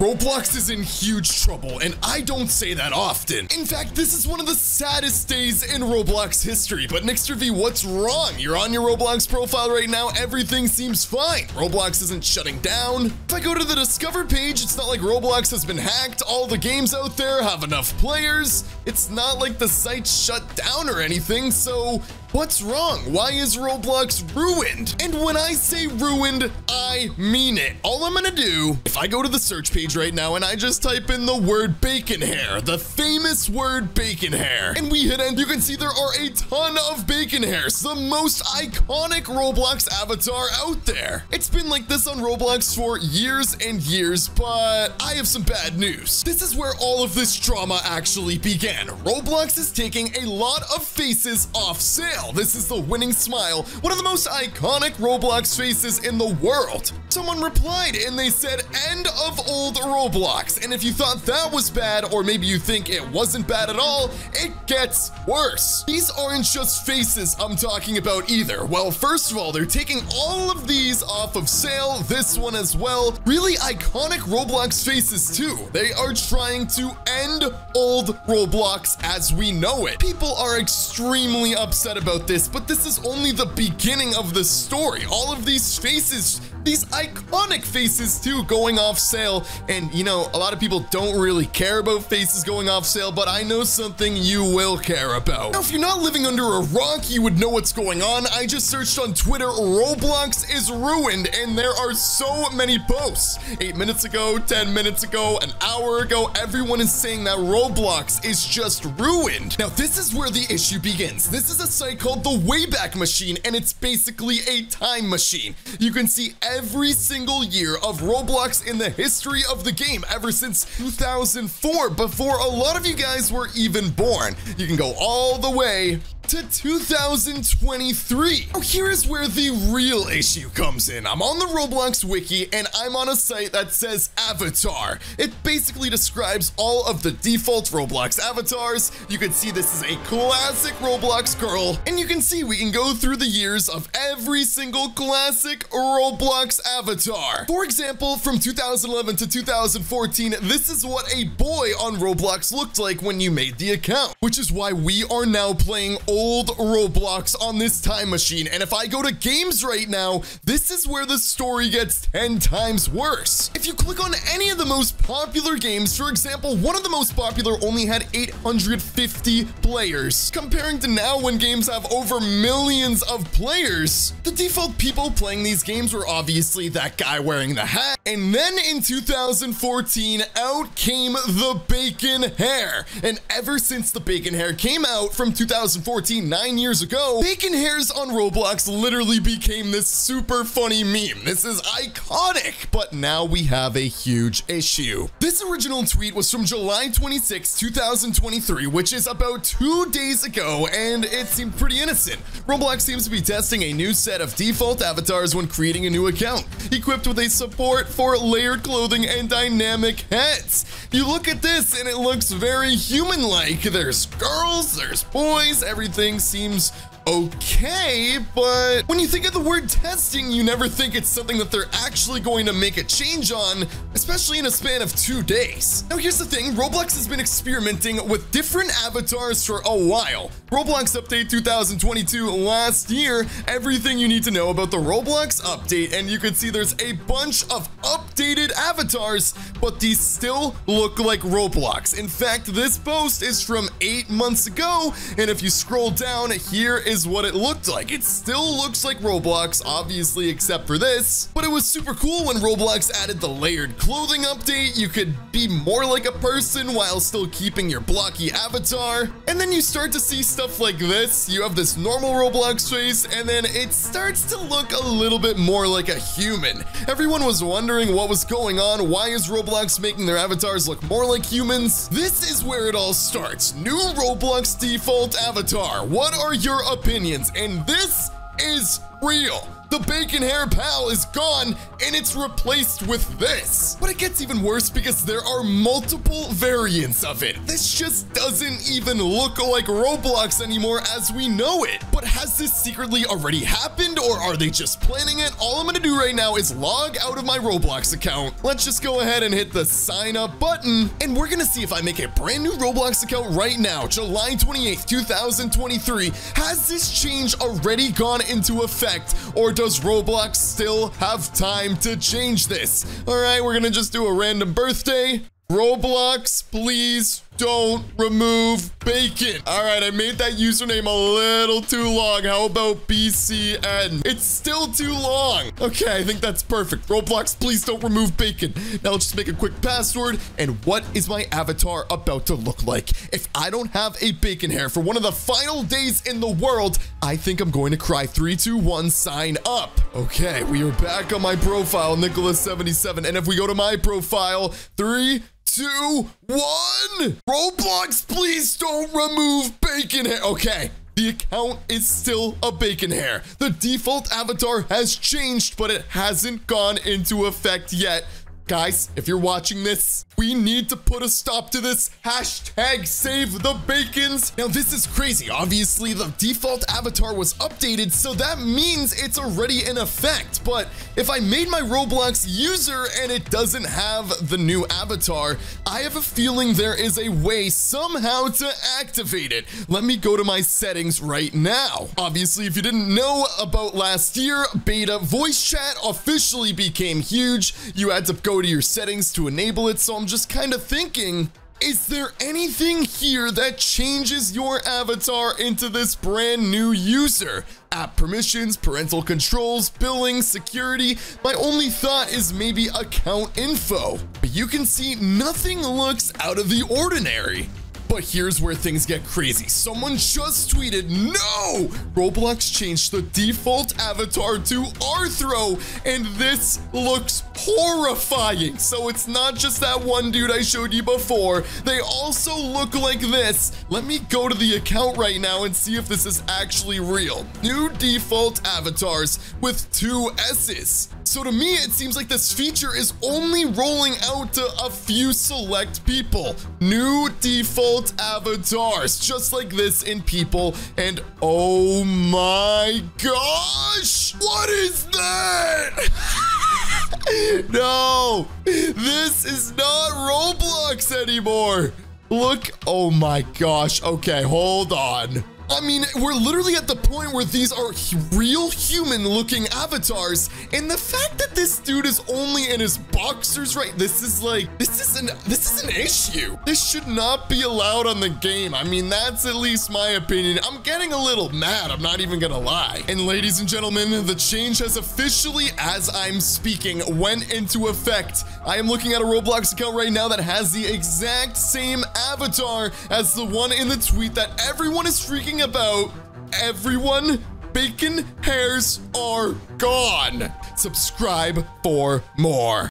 Roblox is in huge trouble, and I don't say that often. In fact, this is one of the saddest days in Roblox history. But NicsterV, what's wrong? You're on your Roblox profile right now, everything seems fine. Roblox isn't shutting down. If I go to the Discover page, it's not like Roblox has been hacked. All the games out there have enough players. It's not like the site shut down or anything, so What's wrong? Why is Roblox ruined? And when I say ruined, I mean it. All I'm gonna do, if I go to the search page right now and I just type in the word bacon hair, the famous word bacon hair, and we hit end, you can see there are a ton of bacon hairs, the most iconic Roblox avatar out there. It's been like this on Roblox for years and years, but I have some bad news. This is where all of this drama actually began. Roblox is taking a lot of faces off sale. This is the winning smile, one of the most iconic Roblox faces in the world. Someone replied and they said, end of old Roblox. And if you thought that was bad, or maybe you think it wasn't bad at all, it gets worse. These aren't just faces I'm talking about either. Well, first of all, they're taking all of these off of sale, this one as well. Really iconic Roblox faces too. They are trying to end old Roblox as we know it. People are extremely upset about about this, but this is only the beginning of the story. All of these faces these iconic faces too going off sale. And you know, a lot of people don't really care about faces going off sale, but I know something you will care about. Now, if you're not living under a rock, you would know what's going on. I just searched on Twitter, Roblox is ruined, and there are so many posts. Eight minutes ago, 10 minutes ago, an hour ago, everyone is saying that Roblox is just ruined. Now, this is where the issue begins. This is a site called the Wayback Machine, and it's basically a time machine. You can see every single year of Roblox in the history of the game ever since 2004, before a lot of you guys were even born. You can go all the way to 2023. Now, here is where the real issue comes in. I'm on the Roblox wiki and I'm on a site that says avatar. It basically describes all of the default Roblox avatars. You can see this is a classic Roblox girl and you can see we can go through the years of every single classic Roblox avatar. For example, from 2011 to 2014, this is what a boy on Roblox looked like when you made the account, which is why we are now playing old old Roblox on this time machine. And if I go to games right now, this is where the story gets 10 times worse. If you click on any of the most popular games, for example, one of the most popular only had 850 players. Comparing to now when games have over millions of players, the default people playing these games were obviously that guy wearing the hat. And then in 2014, out came the bacon hair. And ever since the bacon hair came out from 2014, 2014, nine years ago, bacon hairs on Roblox literally became this super funny meme. This is iconic, but now we have a huge issue. This original tweet was from July 26, 2023, which is about two days ago, and it seemed pretty innocent. Roblox seems to be testing a new set of default avatars when creating a new account, equipped with a support for layered clothing and dynamic heads. You look at this and it looks very human-like. There's girls, there's boys, everything everything seems okay, but when you think of the word testing, you never think it's something that they're actually going to make a change on, especially in a span of two days. Now, here's the thing, Roblox has been experimenting with different avatars for a while. Roblox Update 2022 last year, everything you need to know about the Roblox update, and you can see there's a bunch of updated avatars, but these still look like Roblox. In fact, this post is from eight months ago, and if you scroll down, here is what it looked like. It still looks like Roblox, obviously, except for this, but it was super cool when Roblox added the layered clothing update. You could be more like a person while still keeping your blocky avatar, and then you start to see stuff stuff like this, you have this normal Roblox face, and then it starts to look a little bit more like a human. Everyone was wondering what was going on, why is Roblox making their avatars look more like humans? This is where it all starts. New Roblox default avatar. What are your opinions? And this is real. The bacon hair pal is gone and it's replaced with this. But it gets even worse because there are multiple variants of it. This just doesn't even look like Roblox anymore as we know it. But has this secretly already happened or are they just planning it? All I'm gonna do right now is log out of my Roblox account. Let's just go ahead and hit the sign up button and we're gonna see if I make a brand new Roblox account right now, July 28th, 2023. Has this change already gone into effect or does Roblox still have time to change this? All right, we're gonna just do a random birthday. Roblox, please don't remove bacon. All right, I made that username a little too long. How about BCN? It's still too long. Okay, I think that's perfect. Roblox, please don't remove bacon. Now let's just make a quick password. And what is my avatar about to look like? If I don't have a bacon hair for one of the final days in the world, I think I'm going to cry. Three, two, one, sign up. Okay, we are back on my profile, Nicholas77. And if we go to my profile, three, two, one. Roblox, please don't remove bacon hair. Okay. The account is still a bacon hair. The default avatar has changed, but it hasn't gone into effect yet. Guys, if you're watching this, we need to put a stop to this. Hashtag save the bacons. Now, this is crazy. Obviously, the default avatar was updated, so that means it's already in effect. But if I made my Roblox user and it doesn't have the new avatar, I have a feeling there is a way somehow to activate it. Let me go to my settings right now. Obviously, if you didn't know about last year, beta voice chat officially became huge. You had to go to your settings to enable it. So I'm just kind of thinking, is there anything here that changes your avatar into this brand new user? App permissions, parental controls, billing, security. My only thought is maybe account info. But you can see nothing looks out of the ordinary. But here's where things get crazy. Someone just tweeted, no! Roblox changed the default avatar to Rthro, and this looks horrifying. So it's not just that one dude I showed you before. They also look like this. Let me go to the account right now and see if this is actually real. New default avatars with two S's. So to me, it seems like this feature is only rolling out to a few select people. New default avatars, just like this in people. And oh my gosh, what is that? no, this is not Roblox anymore. Look, oh my gosh. Okay, hold on. I mean, we're literally at the point where these are real human looking avatars. And the fact that this dude is only in his boxers, right? This is like, this is an, this is an issue. This should not be allowed on the game. I mean, that's at least my opinion. I'm getting a little mad. I'm not even gonna lie. And ladies and gentlemen, the change has officially, as I'm speaking, went into effect. I am looking at a Roblox account right now that has the exact same avatar as the one in the tweet that everyone is freaking about everyone bacon hairs are gone. Subscribe for more.